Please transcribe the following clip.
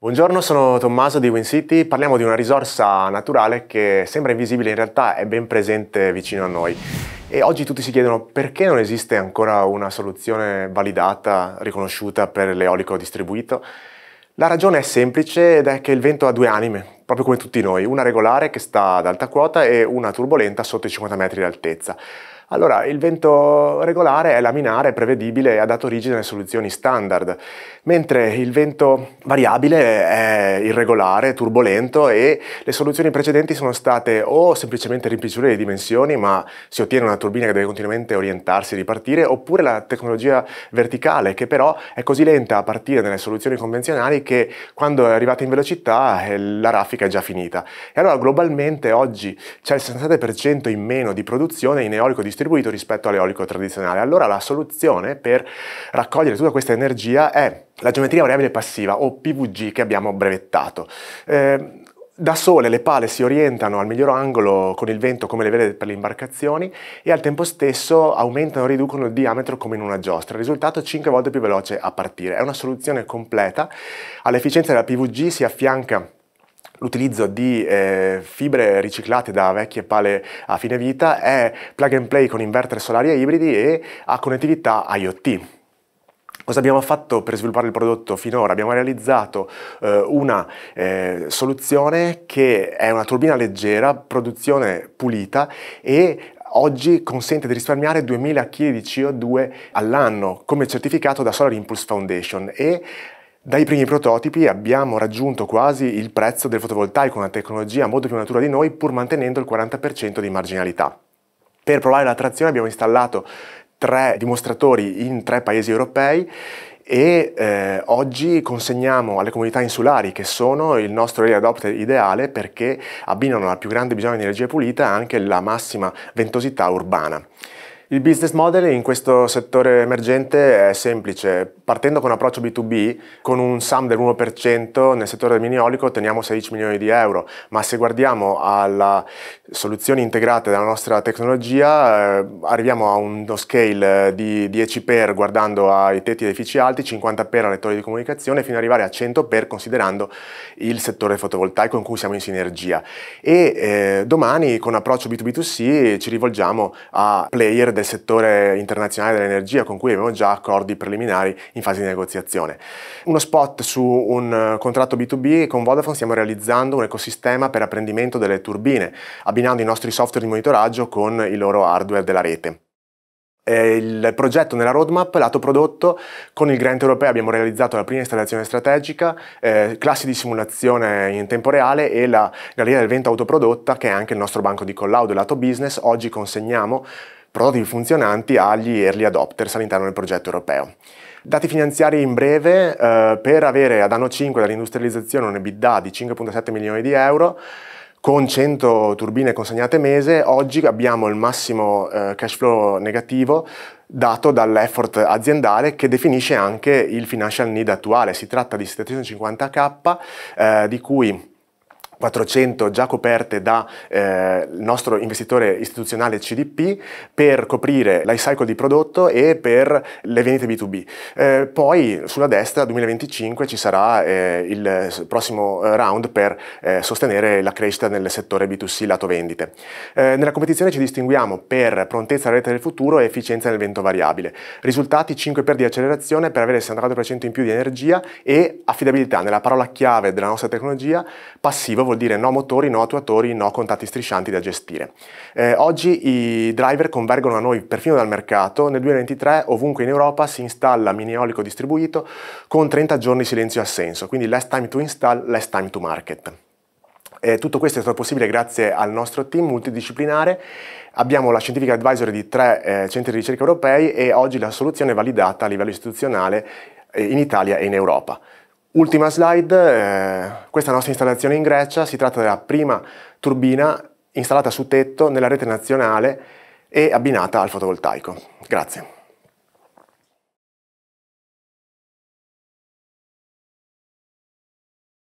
Buongiorno, sono Tommaso di WinCity. Parliamo di una risorsa naturale che sembra invisibile, in realtà è ben presente vicino a noi. E oggi tutti si chiedono perché non esiste ancora una soluzione validata, riconosciuta per l'eolico distribuito. La ragione è semplice ed è che il vento ha due anime, proprio come tutti noi, una regolare che sta ad alta quota e una turbolenta sotto i 50 metri di altezza. Allora, il vento regolare è laminare, prevedibile e ha dato origine alle soluzioni standard, mentre il vento variabile è irregolare, turbolento e le soluzioni precedenti sono state o semplicemente rimpicciolire le dimensioni, ma si ottiene una turbina che deve continuamente orientarsi e ripartire, oppure la tecnologia verticale, che però è così lenta a partire nelle soluzioni convenzionali che quando è arrivata in velocità eh, la raffica è già finita. E allora globalmente oggi c'è il 67% in meno di produzione in eolico di distribuito rispetto all'eolico tradizionale. Allora la soluzione per raccogliere tutta questa energia è la geometria variabile passiva o PVG che abbiamo brevettato. Eh, da sole le pale si orientano al miglior angolo con il vento come le vede per le imbarcazioni e al tempo stesso aumentano e riducono il diametro come in una giostra. Risultato è 5 volte più veloce a partire. È una soluzione completa. All'efficienza della PVG si affianca l'utilizzo di eh, fibre riciclate da vecchie pale a fine vita, è plug and play con inverter solari e ibridi e ha connettività IoT. Cosa abbiamo fatto per sviluppare il prodotto finora? Abbiamo realizzato eh, una eh, soluzione che è una turbina leggera, produzione pulita e oggi consente di risparmiare 2000 kg di CO2 all'anno come certificato da Solar Impulse Foundation e dai primi prototipi abbiamo raggiunto quasi il prezzo del fotovoltaico, una tecnologia molto più natura di noi, pur mantenendo il 40% di marginalità. Per provare la trazione abbiamo installato tre dimostratori in tre paesi europei e eh, oggi consegniamo alle comunità insulari che sono il nostro early adopter ideale perché abbinano al più grande bisogno di energia pulita anche la massima ventosità urbana. Il business model in questo settore emergente è semplice. Partendo con un approccio B2B, con un SAM del 1% nel settore del miniolico otteniamo 16 milioni di euro, ma se guardiamo alle soluzioni integrate della nostra tecnologia eh, arriviamo a uno scale di 10 per guardando ai tetti ed edifici alti, 50 per a lettori di comunicazione fino ad arrivare a 100 per considerando il settore fotovoltaico in cui siamo in sinergia. E eh, domani con approccio B2B2C ci rivolgiamo a player del settore internazionale dell'energia con cui abbiamo già accordi preliminari in fase di negoziazione. Uno spot su un contratto B2B con Vodafone stiamo realizzando un ecosistema per apprendimento delle turbine, abbinando i nostri software di monitoraggio con i loro hardware della rete il progetto nella roadmap, lato prodotto, con il grant europeo abbiamo realizzato la prima installazione strategica, eh, classi di simulazione in tempo reale e la galleria del vento autoprodotta che è anche il nostro banco di collaudo lato business. Oggi consegniamo prototipi funzionanti agli early adopters all'interno del progetto europeo. Dati finanziari in breve, eh, per avere ad anno 5 dall'industrializzazione un EBITDA di 5,7 milioni di euro, con 100 turbine consegnate mese, oggi abbiamo il massimo eh, cash flow negativo dato dall'effort aziendale che definisce anche il financial need attuale. Si tratta di 750k, eh, di cui 400 già coperte dal eh, nostro investitore istituzionale CDP per coprire life cycle di prodotto e per le vendite B2B. Eh, poi sulla destra 2025 ci sarà eh, il prossimo round per eh, sostenere la crescita nel settore B2C lato vendite. Eh, nella competizione ci distinguiamo per prontezza alla rete del futuro e efficienza nel vento variabile. Risultati 5 per di accelerazione per avere il 64% in più di energia e affidabilità nella parola chiave della nostra tecnologia passivo vuol dire no motori, no attuatori, no contatti striscianti da gestire. Eh, oggi i driver convergono a noi perfino dal mercato, nel 2023 ovunque in Europa si installa mini eolico distribuito con 30 giorni silenzio assenso, quindi less time to install, less time to market. Eh, tutto questo è stato possibile grazie al nostro team multidisciplinare. Abbiamo la Scientific Advisory di tre eh, centri di ricerca europei e oggi la soluzione è validata a livello istituzionale eh, in Italia e in Europa. Ultima slide, eh, questa è la nostra installazione in Grecia, si tratta della prima turbina installata su tetto nella rete nazionale e abbinata al fotovoltaico. Grazie.